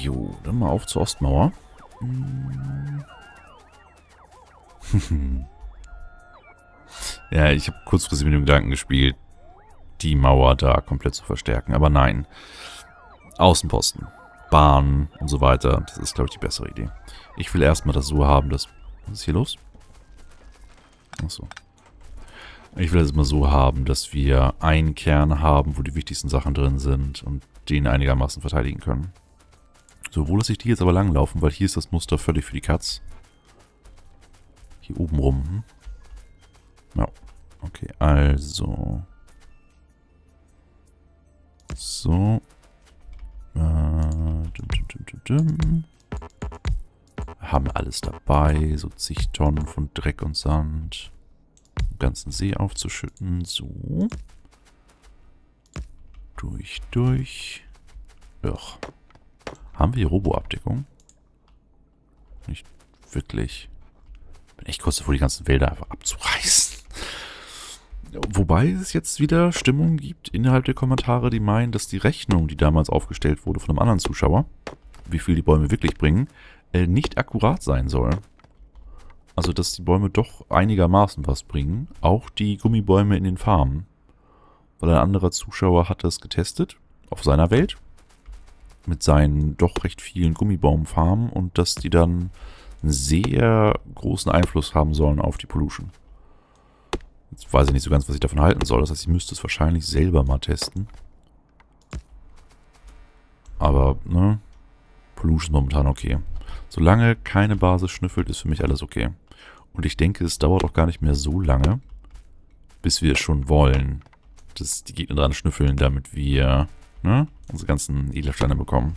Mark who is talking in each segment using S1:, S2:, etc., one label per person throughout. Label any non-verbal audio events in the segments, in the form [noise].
S1: Jo, dann mal auf zur Ostmauer. [laughs] ja, ich habe kurzfristig mit dem Gedanken gespielt, die Mauer da komplett zu verstärken. Aber nein. Außenposten, Bahn und so weiter. Das ist, glaube ich, die bessere Idee. Ich will erstmal das so haben, dass... Was ist hier los? Achso. Ich will es mal so haben, dass wir einen Kern haben, wo die wichtigsten Sachen drin sind und den einigermaßen verteidigen können. So, wo lasse ich die jetzt aber langlaufen, weil hier ist das Muster völlig für die Katz. Hier oben rum. Hm? Ja. Okay, also. So. Äh, Haben alles dabei. So zig Tonnen von Dreck und Sand. Den ganzen See aufzuschütten. So. Durch, durch. Ugh. Haben wir hier Robo-Abdeckung? Nicht wirklich. Bin echt kurz davor, die ganzen Wälder einfach abzureißen. Wobei es jetzt wieder Stimmung gibt innerhalb der Kommentare, die meinen, dass die Rechnung, die damals aufgestellt wurde von einem anderen Zuschauer, wie viel die Bäume wirklich bringen, äh, nicht akkurat sein soll. Also, dass die Bäume doch einigermaßen was bringen. Auch die Gummibäume in den Farmen. Weil ein anderer Zuschauer hat das getestet auf seiner Welt mit seinen doch recht vielen Gummibaumfarmen und dass die dann einen sehr großen Einfluss haben sollen auf die Pollution. Jetzt weiß ich nicht so ganz, was ich davon halten soll. Das heißt, ich müsste es wahrscheinlich selber mal testen. Aber, ne? Pollution momentan okay. Solange keine Basis schnüffelt, ist für mich alles okay. Und ich denke, es dauert auch gar nicht mehr so lange, bis wir es schon wollen, dass die Gegner dran schnüffeln, damit wir ne, unsere ganzen Edelsteine bekommen.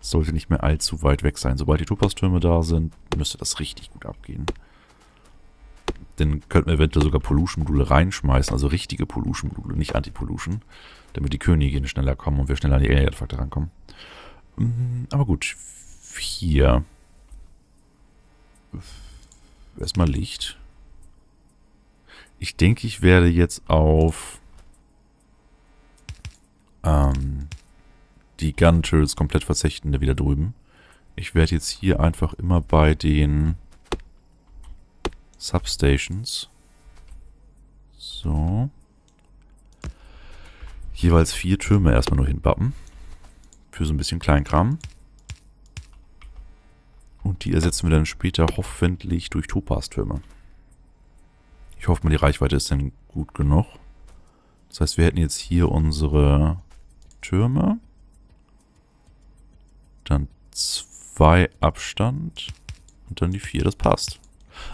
S1: sollte nicht mehr allzu weit weg sein. Sobald die Topastürme da sind, müsste das richtig gut abgehen. Dann könnten wir eventuell sogar Pollution-Module reinschmeißen, also richtige Pollution-Module, nicht Anti-Pollution, damit die Königin schneller kommen und wir schneller an die Alien-Artefakte rankommen. Mm, aber gut, hier. Erstmal Licht. Ich denke, ich werde jetzt auf ähm, die Gun-Turrets komplett verzichten, wieder drüben. Ich werde jetzt hier einfach immer bei den Substations. So. Jeweils vier Türme erstmal nur hinbappen. Für so ein bisschen Kleinkram. Und die ersetzen wir dann später hoffentlich durch Topaz-Türme. Ich hoffe mal, die Reichweite ist dann gut genug. Das heißt, wir hätten jetzt hier unsere Türme. Dann zwei Abstand. Und dann die vier. Das passt.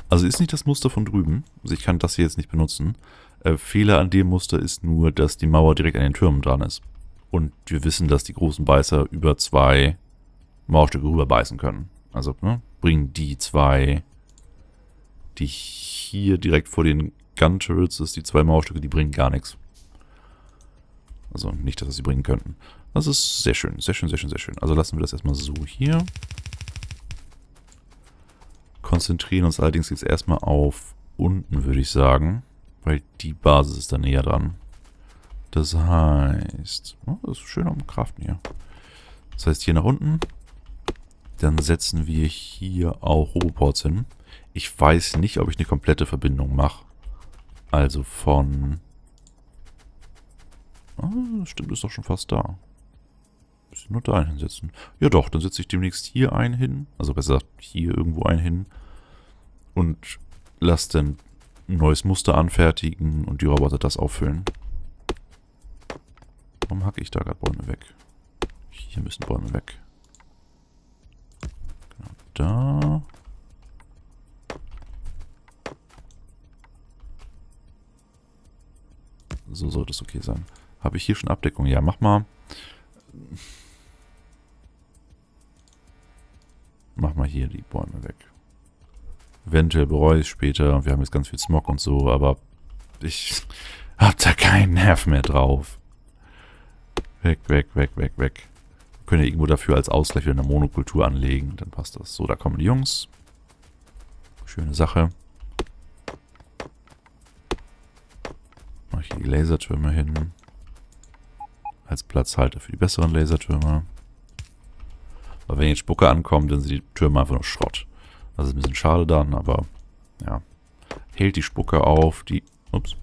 S1: Also ist nicht das Muster von drüben. Also ich kann das hier jetzt nicht benutzen. Äh, Fehler an dem Muster ist nur, dass die Mauer direkt an den Türmen dran ist. Und wir wissen, dass die großen Beißer über zwei Mauerstücke rüber beißen können. Also ne, bringen die zwei, die hier direkt vor den Gun Turrets ist, die zwei Mauerstücke, die bringen gar nichts. Also nicht, dass wir sie bringen könnten. Das ist sehr schön, sehr schön, sehr schön, sehr schön. Also lassen wir das erstmal so hier. Konzentrieren uns allerdings jetzt erstmal auf unten, würde ich sagen. Weil die Basis ist da näher dran. Das heißt... Oh, das ist schön am Kraften hier. Das heißt hier nach unten. Dann setzen wir hier auch Roboports hin. Ich weiß nicht, ob ich eine komplette Verbindung mache. Also von Ah, stimmt, ist doch schon fast da. Bisschen nur da hinsetzen. Ja doch, dann setze ich demnächst hier einen hin. Also besser gesagt, hier irgendwo einen hin. Und lass dann ein neues Muster anfertigen und die Roboter das auffüllen. Warum hacke ich da gerade Bäume weg? Hier müssen Bäume weg. Genau da. So sollte es okay sein. Habe ich hier schon Abdeckung? Ja, mach mal. Mach mal hier die Bäume weg. Eventuell bereue ich später. Wir haben jetzt ganz viel Smog und so, aber ich hab da keinen Nerv mehr drauf. Weg, weg, weg, weg, weg. Wir können ja irgendwo dafür als Ausgleich wieder eine Monokultur anlegen. Dann passt das. So, da kommen die Jungs. Schöne Sache. Mach hier die Lasertürme hin als Platzhalter für die besseren Lasertürme. Aber wenn jetzt Spucke ankommt, dann sind die Türme einfach nur Schrott. Das ist ein bisschen schade dann, aber ja. Hält die Spucke auf, die... Ups.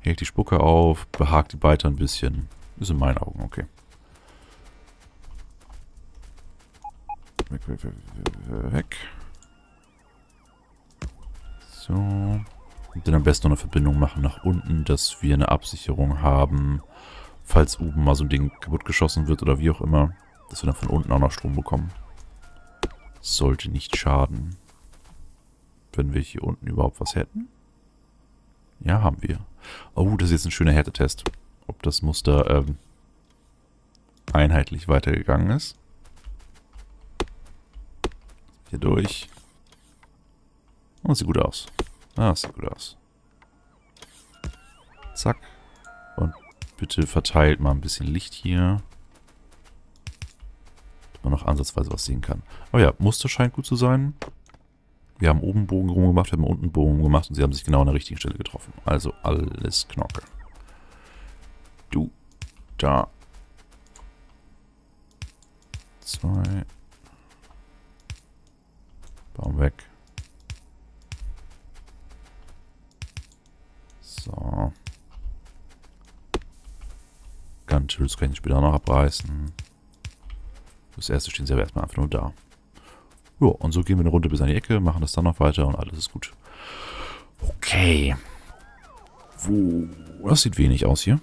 S1: Hält die Spucke auf, behagt die Beiter ein bisschen. Ist in meinen Augen okay. Weg, weg, weg, weg. So. Und dann am besten noch eine Verbindung machen nach unten, dass wir eine Absicherung haben, falls oben mal so ein Ding kaputt geschossen wird oder wie auch immer, dass wir dann von unten auch noch Strom bekommen. Sollte nicht schaden. Wenn wir hier unten überhaupt was hätten. Ja, haben wir. Oh, das ist jetzt ein schöner Härtetest. Ob das Muster ähm, einheitlich weitergegangen ist. Hier durch. Oh, sieht gut aus. Ah, sieht gut aus. Zack. Und bitte verteilt mal ein bisschen Licht hier. Dass man noch ansatzweise was sehen kann. Aber ja, Muster scheint gut zu sein. Wir haben oben Bogen rumgemacht, wir haben unten Bogen gemacht und sie haben sich genau an der richtigen Stelle getroffen. Also alles Knocke. Du. Da. Zwei. Baum weg. Gun-Tools kann ich später noch abreißen. Das erste stehen sie aber erstmal einfach nur da. Ja, und so gehen wir eine Runde bis an die Ecke, machen das dann noch weiter und alles ist gut. Okay. Wo? Das sieht wenig aus hier.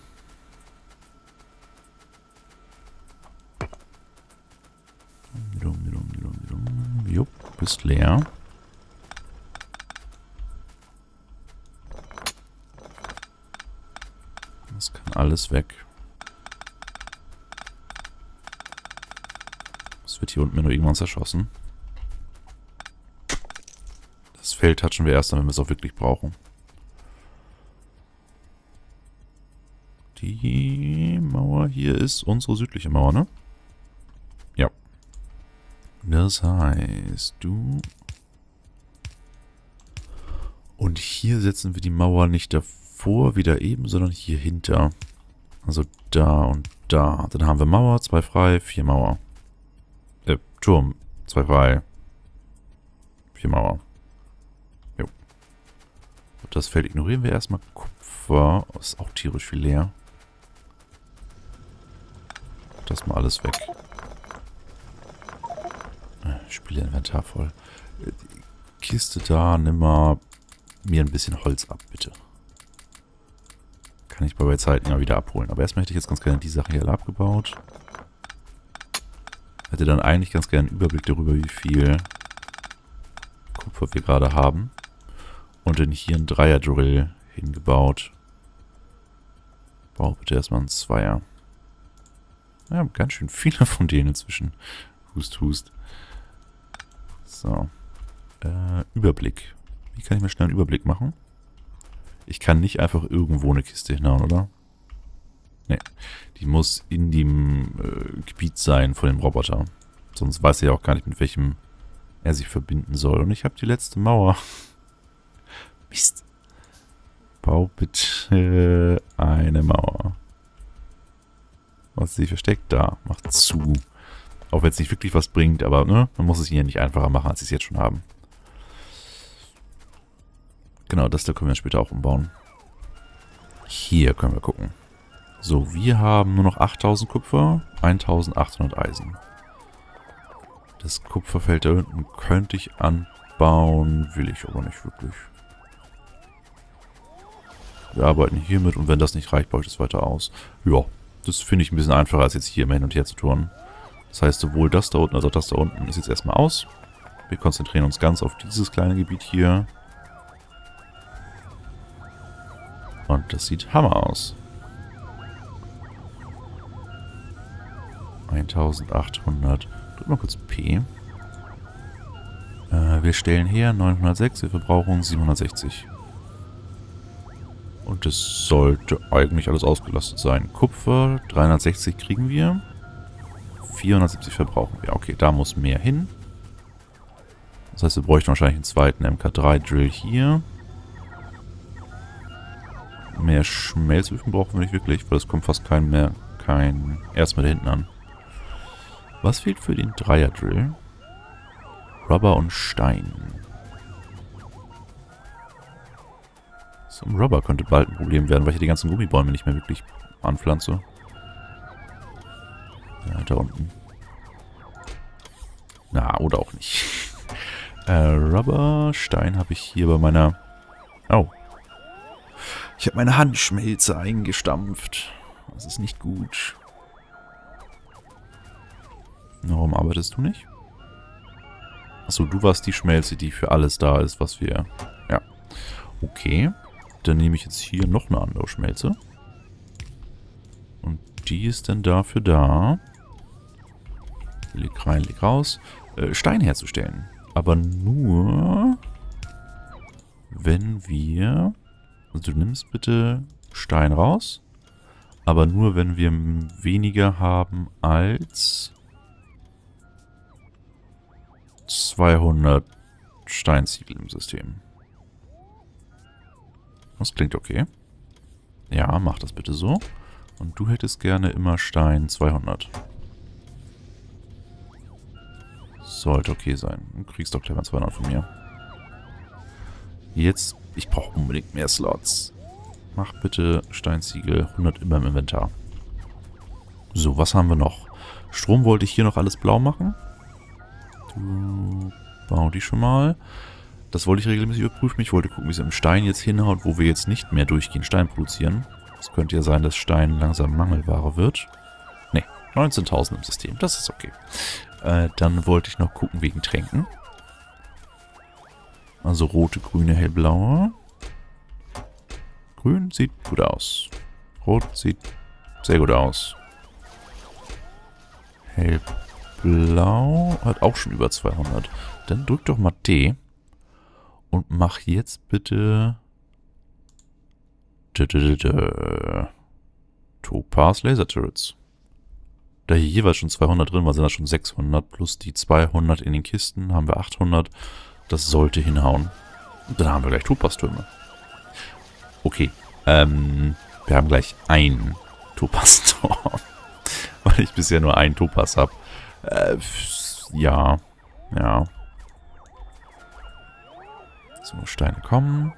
S1: Jupp, bist leer. Das kann alles weg. Wird hier unten mir nur irgendwann zerschossen. Das Feld touchen wir erst dann, wenn wir es auch wirklich brauchen. Die Mauer hier ist unsere südliche Mauer, ne? Ja. Das heißt, du... Und hier setzen wir die Mauer nicht davor, wieder eben, sondern hier hinter. Also da und da. Dann haben wir Mauer, zwei frei, vier Mauer. Turm, zwei frei. Vier Mauer. Jo. Das Feld ignorieren wir erstmal. Kupfer ist auch tierisch viel leer. Das mal alles weg. Spielinventar voll. Kiste da, nimm mal mir ein bisschen Holz ab, bitte. Kann ich bei Zeiten ja wieder abholen. Aber erstmal hätte ich jetzt ganz gerne die Sachen hier alle abgebaut. Hätte dann eigentlich ganz gerne einen Überblick darüber, wie viel Kupfer wir gerade haben. Und dann hier einen Dreier-Drill hingebaut. Bau bitte erstmal einen Zweier. Ja, ganz schön viele von denen inzwischen. Hust, hust. So. Äh, Überblick. Wie kann ich mir schnell einen Überblick machen? Ich kann nicht einfach irgendwo eine Kiste hinhauen, oder? Nee. Die muss in dem äh, Gebiet sein von dem Roboter. Sonst weiß er ja auch gar nicht, mit welchem er sich verbinden soll. Und ich habe die letzte Mauer. [laughs] Mist. Bau bitte eine Mauer. Was sie versteckt? Da. Macht zu. Auch wenn es nicht wirklich was bringt, aber ne, man muss es ja nicht einfacher machen, als sie es jetzt schon haben. Genau, das da können wir später auch umbauen. Hier können wir gucken. So, wir haben nur noch 8000 Kupfer, 1800 Eisen. Das Kupferfeld da unten könnte ich anbauen, will ich aber nicht wirklich. Wir arbeiten hiermit und wenn das nicht reicht, baue ich das weiter aus. Ja, das finde ich ein bisschen einfacher, als jetzt hier immer hin und her zu tun. Das heißt, sowohl das da unten als auch das da unten ist jetzt erstmal aus. Wir konzentrieren uns ganz auf dieses kleine Gebiet hier. Und das sieht Hammer aus. 1800. Drück mal kurz P. Äh, wir stellen her 906, wir verbrauchen 760. Und das sollte eigentlich alles ausgelastet sein. Kupfer 360 kriegen wir. 470 verbrauchen wir. Okay, da muss mehr hin. Das heißt, wir bräuchten wahrscheinlich einen zweiten MK3-Drill hier. Mehr Schmelzöfen brauchen wir nicht wirklich, weil es kommt fast kein mehr, kein erst mit hinten an. Was fehlt für den Dreier-Drill? Rubber und Stein. So ein Rubber könnte bald ein Problem werden, weil ich die ganzen Gummibäume nicht mehr wirklich anpflanze. Ja, da unten. Na, oder auch nicht. [laughs] äh, Rubber, Stein habe ich hier bei meiner... Oh. Ich habe meine Handschmelze eingestampft. Das ist nicht gut. Warum arbeitest du nicht? Achso, du warst die Schmelze, die für alles da ist, was wir... Ja. Okay. Dann nehme ich jetzt hier noch eine andere Schmelze. Und die ist dann dafür da... Leg rein, leg raus. Äh, Stein herzustellen. Aber nur... Wenn wir... Also du nimmst bitte Stein raus. Aber nur, wenn wir weniger haben als 200 Steinziegel im System. Das klingt okay. Ja, mach das bitte so. Und du hättest gerne immer Stein 200. Sollte okay sein. Du kriegst doch gleich mal 200 von mir. Jetzt, ich brauche unbedingt mehr Slots. Mach bitte Steinziegel 100 immer im Inventar. So, was haben wir noch? Strom wollte ich hier noch alles blau machen. Du bau die schon mal. Das wollte ich regelmäßig überprüfen. Ich wollte gucken, wie es im Stein jetzt hinhaut, wo wir jetzt nicht mehr durchgehend Stein produzieren. Es könnte ja sein, dass Stein langsam Mangelware wird. Ne, 19.000 im System. Das ist okay. Äh, dann wollte ich noch gucken wegen Tränken. Also rote, grüne, hellblaue. Grün sieht gut aus. Rot sieht sehr gut aus. Hellblau hat auch schon über 200. Dann drück doch mal D. Und mach jetzt bitte... Topaz Laser Turrets. Da hier jeweils schon 200 drin waren, sind das schon 600. Plus die 200 in den Kisten haben wir 800. Das sollte hinhauen. Dann haben wir gleich Topaz-Türme. Okay. Ähm, wir haben gleich ein Topaz-Tor. [laughs] Weil ich bisher nur einen Topaz habe. Äh, ja. Ja. So, Steine kommen.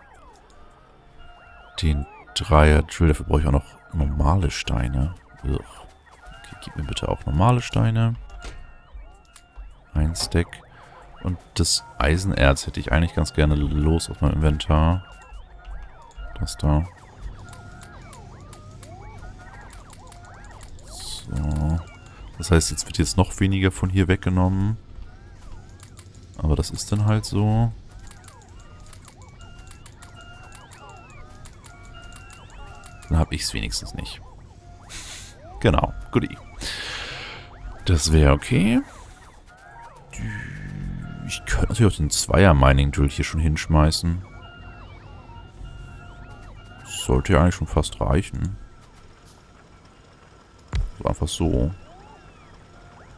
S1: Den Dreier-Drill, dafür brauche ich auch noch normale Steine. Ugh. Okay, gib mir bitte auch normale Steine. Ein Stack. Und das Eisenerz hätte ich eigentlich ganz gerne los aus meinem Inventar. Das da. Das heißt, jetzt wird jetzt noch weniger von hier weggenommen. Aber das ist dann halt so. Dann habe ich es wenigstens nicht. Genau, goodie. Das wäre okay. Ich könnte natürlich auch den Zweier-Mining-Drill hier schon hinschmeißen. Sollte ja eigentlich schon fast reichen. Einfach so.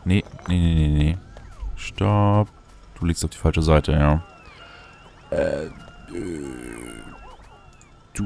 S1: Nee, nee, nee, nee, nee. Stopp. Du liegst auf die falsche Seite, ja. Äh, äh du